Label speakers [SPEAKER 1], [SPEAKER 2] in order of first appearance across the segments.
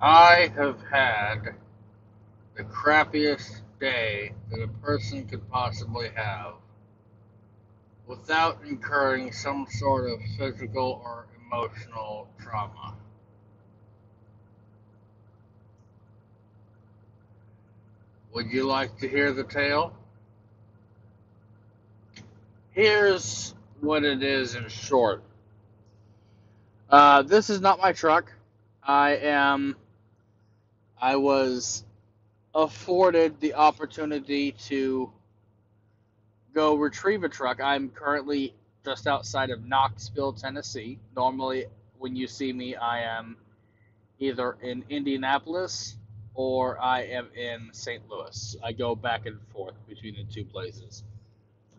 [SPEAKER 1] I have had the crappiest day that a person could possibly have without incurring some sort of physical or emotional trauma. Would you like to hear the tale? Here's what it is in short. Uh, this is not my truck. I am. I was afforded the opportunity to go retrieve a truck. I'm currently just outside of Knoxville, Tennessee. Normally, when you see me, I am either in Indianapolis or I am in St. Louis. I go back and forth between the two places.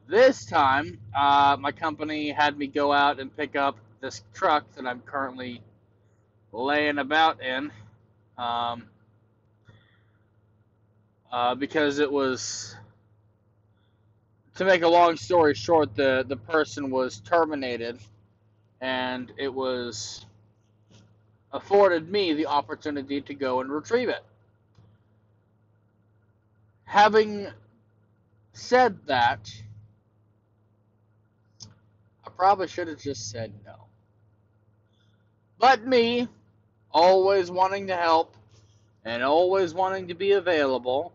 [SPEAKER 1] This time, uh, my company had me go out and pick up this truck that I'm currently laying about in. Um, uh, because it was to make a long story short the the person was terminated and it was afforded me the opportunity to go and retrieve it. Having said that i probably should have just said no. But me always wanting to help and always wanting to be available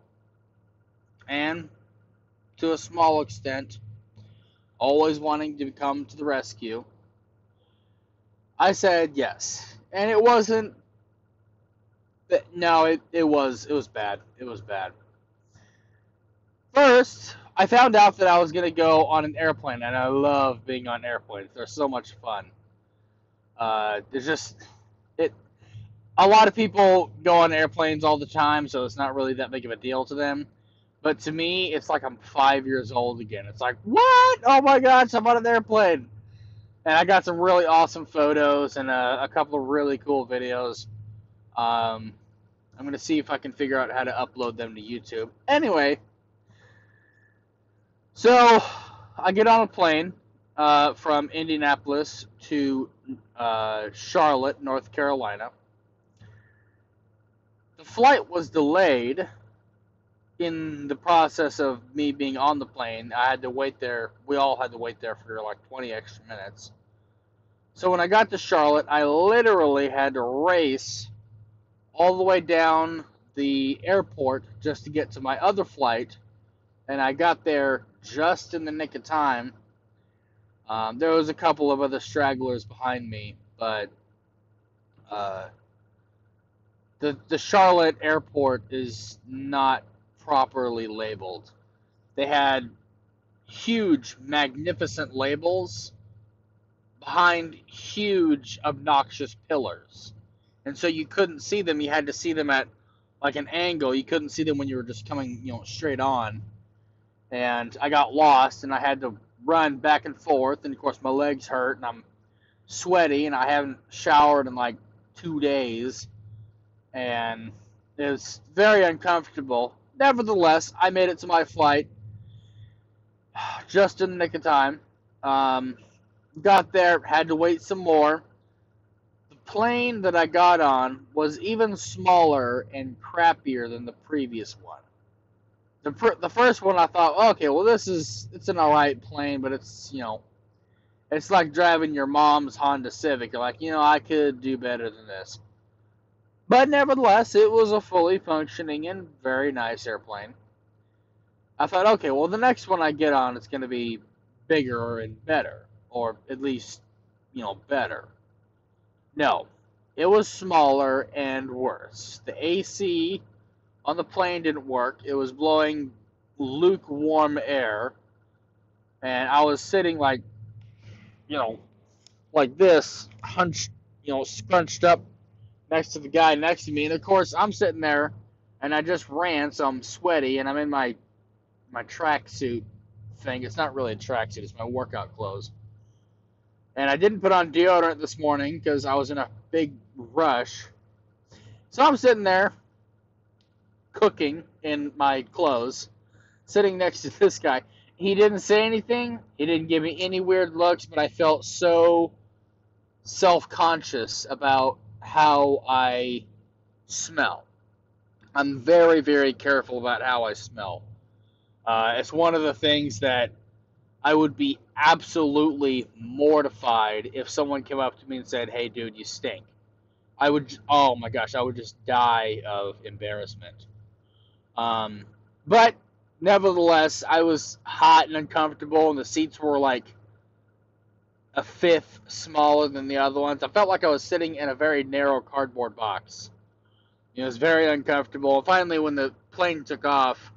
[SPEAKER 1] and to a small extent, always wanting to come to the rescue. I said yes. And it wasn't no, it, it was it was bad. It was bad. First, I found out that I was gonna go on an airplane, and I love being on airplanes. They're so much fun. Uh, it's just it. A lot of people go on airplanes all the time, so it's not really that big of a deal to them. But to me, it's like I'm five years old again. It's like, what? Oh my gosh, I'm on an airplane. And I got some really awesome photos and a, a couple of really cool videos. Um, I'm going to see if I can figure out how to upload them to YouTube. Anyway, so I get on a plane uh, from Indianapolis to uh, Charlotte, North Carolina. The flight was delayed in the process of me being on the plane, I had to wait there. We all had to wait there for like 20 extra minutes. So when I got to Charlotte, I literally had to race all the way down the airport just to get to my other flight. And I got there just in the nick of time. Um, there was a couple of other stragglers behind me, but uh, the the Charlotte airport is not properly labeled. They had huge, magnificent labels behind huge, obnoxious pillars. And so you couldn't see them. You had to see them at like an angle. You couldn't see them when you were just coming, you know, straight on. And I got lost and I had to run back and forth. And of course, my legs hurt and I'm sweaty and I haven't showered in like two days. And it was very uncomfortable nevertheless, I made it to my flight just in the nick of time. Um, got there, had to wait some more. The plane that I got on was even smaller and crappier than the previous one. The, pr- the first one I thought, okay, well this is it's an alright plane, but it's you know, it's like driving your mom's Honda Civic. You're like, you know, I could do better than this. But nevertheless, it was a fully functioning and very nice airplane. I thought, okay, well, the next one I get on is going to be bigger and better, or at least, you know, better. No, it was smaller and worse. The AC on the plane didn't work, it was blowing lukewarm air, and I was sitting like, you know, like this, hunched, you know, scrunched up next to the guy next to me. And of course, I'm sitting there and I just ran, so I'm sweaty and I'm in my my tracksuit thing. It's not really a tracksuit, it's my workout clothes. And I didn't put on deodorant this morning because I was in a big rush. So I'm sitting there cooking in my clothes, sitting next to this guy. He didn't say anything. He didn't give me any weird looks, but I felt so self conscious about how I smell. I'm very, very careful about how I smell. Uh, it's one of the things that I would be absolutely mortified if someone came up to me and said, "Hey, dude, you stink." I would, oh my gosh, I would just die of embarrassment. Um, but nevertheless, I was hot and uncomfortable, and the seats were like a fifth smaller than the other ones. I felt like I was sitting in a very narrow cardboard box. It was very uncomfortable. Finally, when the plane took off,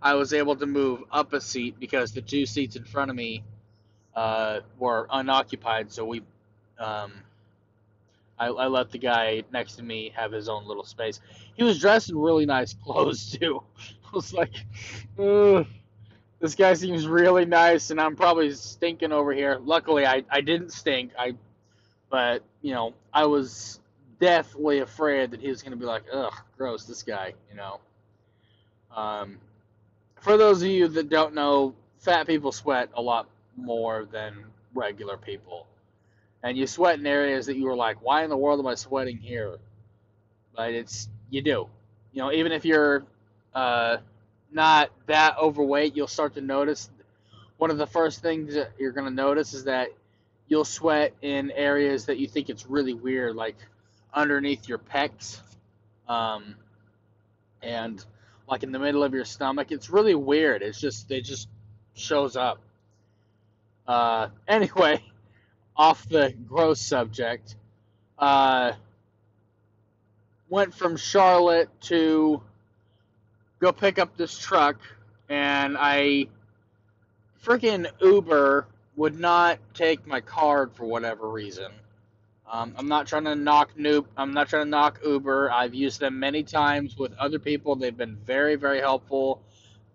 [SPEAKER 1] I was able to move up a seat because the two seats in front of me uh, were unoccupied. So we, um, I, I, let the guy next to me have his own little space. He was dressed in really nice clothes too. I was like, Ugh, this guy seems really nice, and I'm probably stinking over here. Luckily, I, I didn't stink. I, but you know, I was deathly afraid that he was going to be like, ugh, gross, this guy. You know. Um, for those of you that don't know, fat people sweat a lot more than regular people. And you sweat in areas that you were like, why in the world am I sweating here? But it's, you do. You know, even if you're uh, not that overweight, you'll start to notice. One of the first things that you're going to notice is that you'll sweat in areas that you think it's really weird, like underneath your pecs. Um, and like in the middle of your stomach. It's really weird. It's just it just shows up. Uh, anyway, off the gross subject, uh, went from Charlotte to go pick up this truck, and I freaking Uber would not take my card for whatever reason. Um, I'm not trying to knock Noop. I'm not trying to knock Uber. I've used them many times with other people. They've been very, very helpful,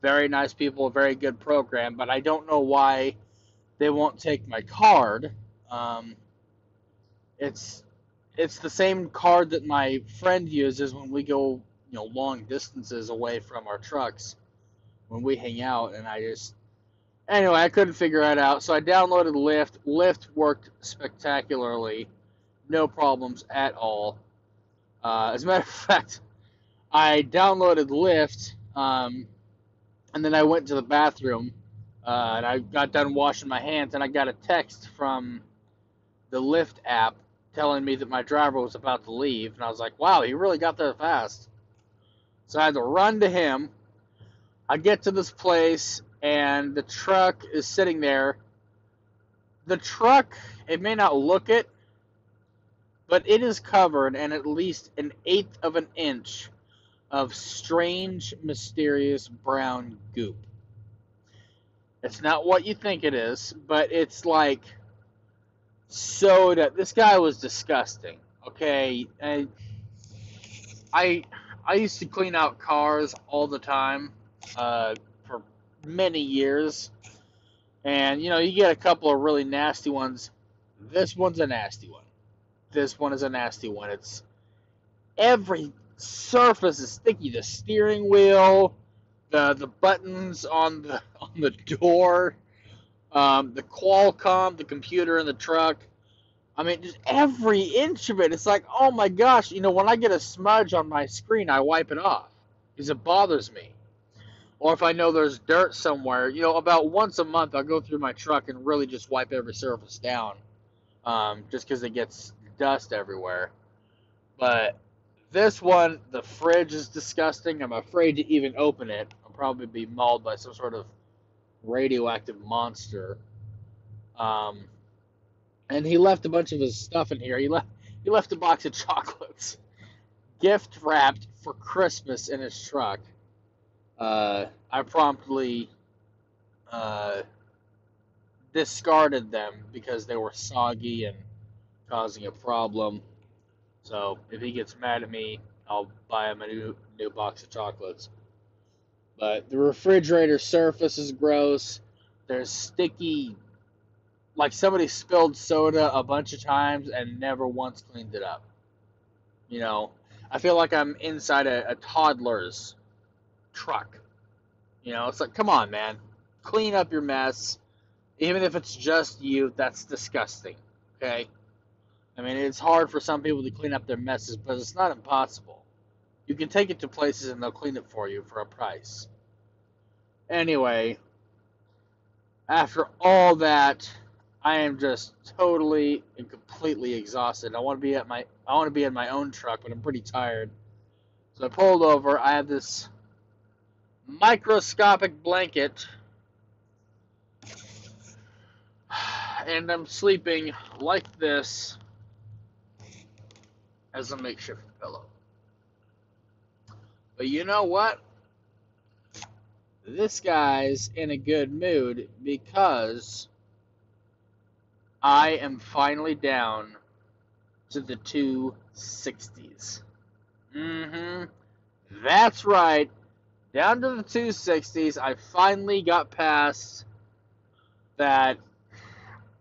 [SPEAKER 1] very nice people, very good program. But I don't know why they won't take my card. Um, it's it's the same card that my friend uses when we go, you know, long distances away from our trucks when we hang out. And I just anyway, I couldn't figure that out. So I downloaded Lyft. Lyft worked spectacularly no problems at all. Uh, as a matter of fact, I downloaded Lyft, um, and then I went to the bathroom, uh, and I got done washing my hands, and I got a text from the Lyft app telling me that my driver was about to leave, and I was like, wow, he really got there fast. So I had to run to him. I get to this place, and the truck is sitting there. The truck, it may not look it, but it is covered in at least an eighth of an inch of strange, mysterious brown goop. It's not what you think it is, but it's like soda. This guy was disgusting. Okay, and I I used to clean out cars all the time uh, for many years, and you know you get a couple of really nasty ones. This one's a nasty one this one is a nasty one. It's every surface is sticky. The steering wheel, the the buttons on the on the door, um, the Qualcomm, the computer in the truck. I mean, just every inch of it. It's like, oh my gosh, you know, when I get a smudge on my screen, I wipe it off because it bothers me. Or if I know there's dirt somewhere, you know, about once a month, I'll go through my truck and really just wipe every surface down, um, just because it gets dust everywhere. But this one, the fridge is disgusting. I'm afraid to even open it. I'll probably be mauled by some sort of radioactive monster. Um, and he left a bunch of his stuff in here. He left he left a box of chocolates, gift wrapped for Christmas in his truck. Uh, I promptly uh, discarded them because they were soggy and causing a problem. So if he gets mad at me, I'll buy him a new new box of chocolates. But the refrigerator surface is gross. There's sticky, like somebody spilled soda a bunch of times and never once cleaned it up. You know, I feel like I'm inside a, a toddler's truck. You know, it's like, come on, man, clean up your mess. Even if it's just you, that's disgusting. Okay? I mean, it's hard for some people to clean up their messes, but it's not impossible. You can take it to places and they'll clean it for you for a price. Anyway, after all that, I am just totally and completely exhausted. I want to be at my I want to be in my own truck, but I'm pretty tired. So I pulled over. I have this microscopic blanket and I'm sleeping like this as a makeshift pillow. But you know what? This guy's in a good mood because I am finally down to the 260s. Mm-hmm. That's right. Down to the 260s. I finally got past that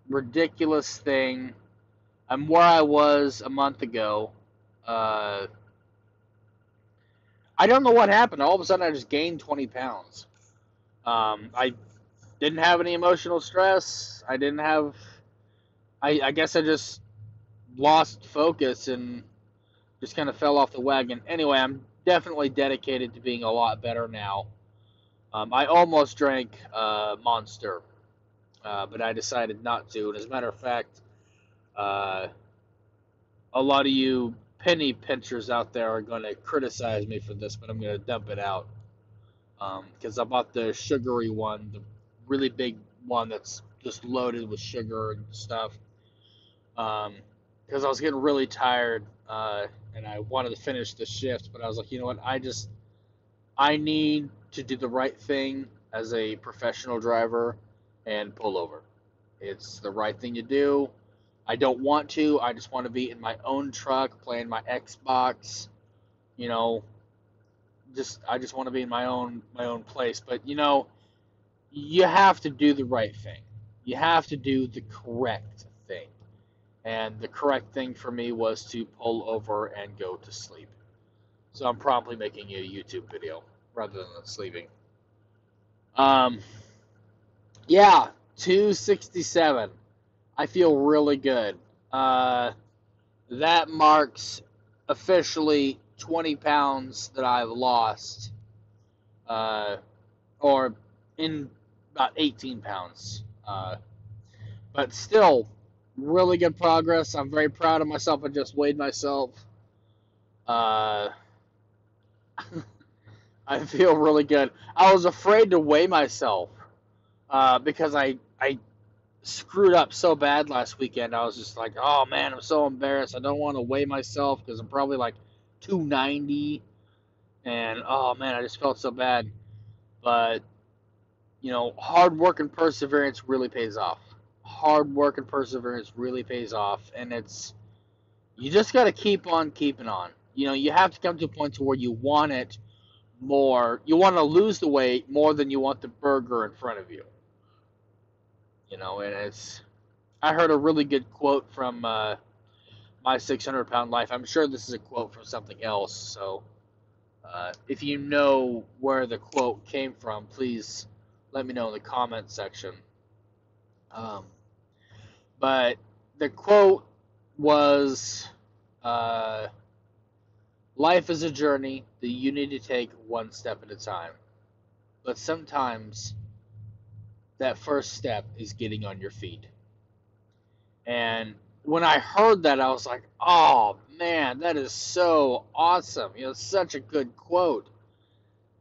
[SPEAKER 1] ridiculous thing. I'm where I was a month ago. Uh, I don't know what happened. All of a sudden, I just gained 20 pounds. Um, I didn't have any emotional stress. I didn't have. I, I guess I just lost focus and just kind of fell off the wagon. Anyway, I'm definitely dedicated to being a lot better now. Um, I almost drank uh, Monster uh, but I decided not to. And as a matter of fact, uh, a lot of you penny pinchers out there are going to criticize me for this, but I'm going to dump it out because um, I bought the sugary one, the really big one that's just loaded with sugar and stuff. Because um, I was getting really tired uh, and I wanted to finish the shift, but I was like, you know what? I just I need to do the right thing as a professional driver and pull over. It's the right thing to do. I don't want to. I just want to be in my own truck playing my Xbox. You know, just I just want to be in my own my own place. But you know, you have to do the right thing. You have to do the correct. And the correct thing for me was to pull over and go to sleep. So I'm probably making a YouTube video rather than sleeping. Um, yeah, 267. I feel really good. Uh, that marks officially 20 pounds that I've lost. Uh, or in about 18 pounds. Uh, but still, really good progress. I'm very proud of myself. I just weighed myself. Uh, I feel really good. I was afraid to weigh myself uh, because I I screwed up so bad last weekend. I was just like, oh man, I'm so embarrassed. I don't want to weigh myself because I'm probably like 290, and oh man, I just felt so bad. But you know, hard work and perseverance really pays off. Hard work and perseverance really pays off, and it's you just got to keep on keeping on. You know, you have to come to a point to where you want it more. You want to lose the weight more than you want the burger in front of you. You know, and it's. I heard a really good quote from uh, my 600 pound life. I'm sure this is a quote from something else. So, uh, if you know where the quote came from, please let me know in the comment section. Um, but the quote was uh, Life is a journey that you need to take one step at a time. But sometimes that first step is getting on your feet. And when I heard that, I was like, oh man, that is so awesome. You know, such a good quote.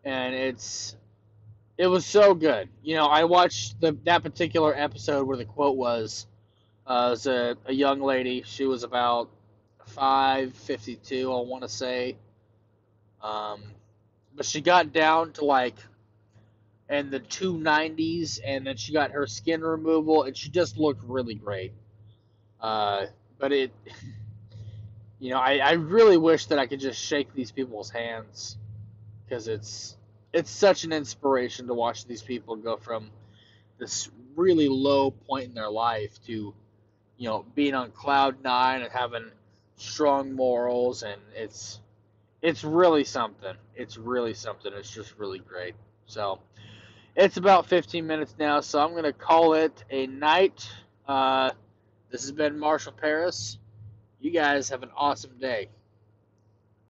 [SPEAKER 1] And it's it was so good. You know, I watched the that particular episode where the quote was uh, a, a young lady. She was about five fifty two, I want to say. Um, but she got down to like in the 290s, and then she got her skin removal, and she just looked really great. Uh, but it, you know, I, I really wish that I could just shake these people's hands because it's it's such an inspiration to watch these people go from this really low point in their life to, you know, being on cloud nine and having strong morals, and it's it's really something. It's really something. It's just really great. So, it's about 15 minutes now, so I'm going to call it a night. Uh, this has been Marshall Paris. You guys have an awesome day.